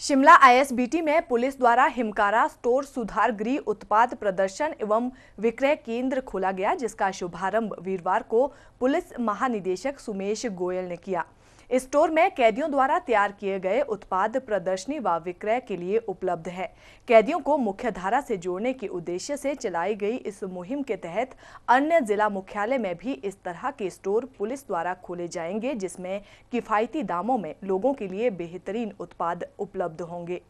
Shimla ISBT में police द्वारा हिमकारा store सुधार गृह उत्पाद प्रदर्शन एवं विक्रय केंद्र खोला गया, जिसका शुभारंभ वीरवार को पुलिस महानिदेशक सुमेश गोयल ने किया। स्टोर में कैदियों द्वारा तैयार किए गए उत्पाद प्रदर्शनी व विक्रय के लिए उपलब्ध है। कैदियों को मुख्य धारा से जोड़ने के उद्देश्य से चलाई गई इस मुहिम के तहत अन्य जिला मुख्यालय में भी इस तरह के स्टोर पुलिस द्वारा खोले जाएँगे, जिसमें किफायती दामों में लोगों के लिए बेहतरीन उत्पाद उपलब्ध होंगे।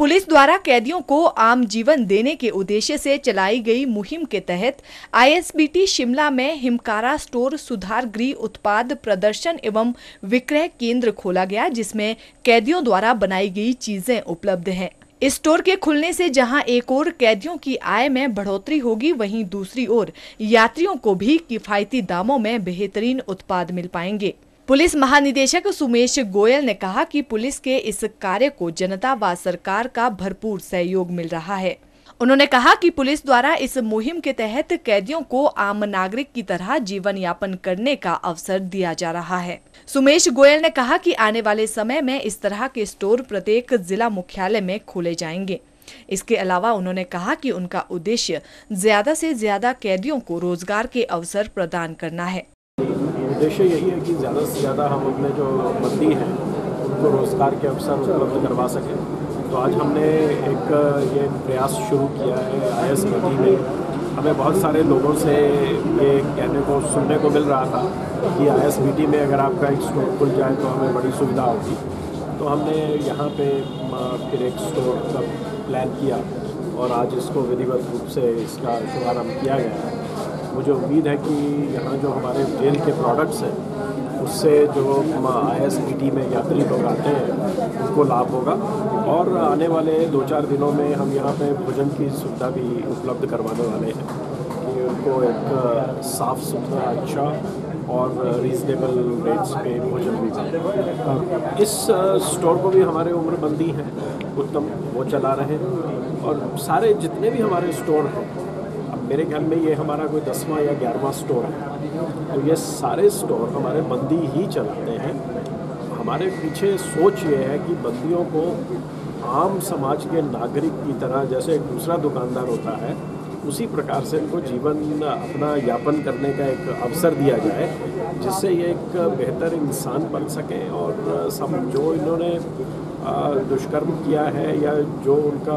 पुलिस द्वारा कैदियों को आम जीवन देने के उद्देश्य से चलाई गई मुहिम के तहत आईएसबीटी शिमला में हिमकारा स्टोर सुधार गृह उत्पाद प्रदर्शन एवं विक्रय केंद्र खोला गया, जिसमें कैदियों द्वारा बनाई गई चीज़ें उपलब्ध हैं। इस स्टोर के खुलने से जहाँ एक और कैदियों की आय में बढ़ोतरी होगी, वहीं दूसरी ओर यात्रियों को भी किफायती दामों में बेहतरीन उत्पाद मिल पाएँगे। पुलिस महानिदेशक सुमेश गोयल ने कहा कि पुलिस के इस कार्य को जनता व सरकार का भरपूर सहयोग मिल रहा है। उन्होंने कहा कि पुलिस द्वारा इस मुहिम के तहत कैदियों को आम नागरिक की तरह जीवन यापन करने का अवसर दिया जा रहा है। सुमेश गोयल ने कहा कि आने वाले समय में इस तरह के स्टोर प्रत्येक जिला मुख्यालय में खोले जाएँगे। इसके अलावा उन्होंने कहा कि उनका उद्देश्य ज़्यादा से ज़्यादा कैदियों को रोज़गार के अवसर प्रदान करना है। उद्देश्य यही है कि ज़्यादा से ज़्यादा हम अपने जो बंदी हैं, उनको रोज़गार के अवसर उपलब्ध करवा सकें। तो आज हमने एक ये प्रयास शुरू किया है आई एस में। हमें बहुत सारे लोगों से ये कहने को, सुनने को मिल रहा था कि आई एस में अगर आपका एक स्टोर खुल जाए तो हमें बड़ी सुविधा होगी। तो हमने यहाँ पे फिर एक स्टोर का प्लान किया और आज इसको विधिवत रूप से इसका शुभारंभ किया गया है। मुझे उम्मीद है कि यहाँ जो हमारे जेल के प्रोडक्ट्स हैं, उससे जो आई एस में यात्री लोग आते हैं, उनको लाभ होगा। और आने वाले दो चार दिनों में हम यहाँ पे भोजन की सुविधा भी उपलब्ध करवाने वाले हैं। कि उनको एक साफ़ सुथरा अच्छा और रीज़नेबल रेट्स पे भोजन भी मिले इस स्टोर को भी हमारे उम्रबंदी हैं, उत्तम, वो चला रहे हैं। और सारे जितने भी हमारे स्टोर हैं मेरे ख्याल में ये हमारा कोई दसवां या ग्यारहवा स्टोर है। तो ये सारे स्टोर हमारे बंदी ही चलाते हैं। हमारे पीछे सोच ये है कि बंदियों को आम समाज के नागरिक की तरह जैसे एक दूसरा दुकानदार होता है, उसी प्रकार से इनको जीवन अपना यापन करने का एक अवसर दिया जाए, जिससे ये एक बेहतर इंसान बन सकें और सब जो इन्होंने दुष्कर्म किया है या जो उनका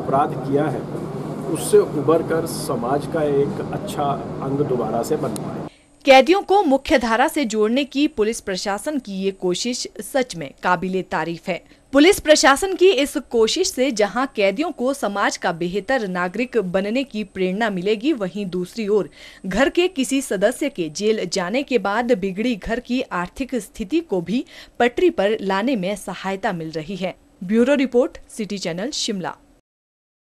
अपराध किया है उससे उबर कर समाज का एक अच्छा अंग दोबारा से बन पाए। कैदियों को मुख्य धारा से जोड़ने की पुलिस प्रशासन की ये कोशिश सच में काबिले तारीफ़ है। पुलिस प्रशासन की इस कोशिश से जहाँ कैदियों को समाज का बेहतर नागरिक बनने की प्रेरणा मिलेगी, वहीं दूसरी ओर घर के किसी सदस्य के जेल जाने के बाद बिगड़ी घर की आर्थिक स्थिति को भी पटरी पर लाने में सहायता मिल रही है। Bureau report, city channel, Shimla.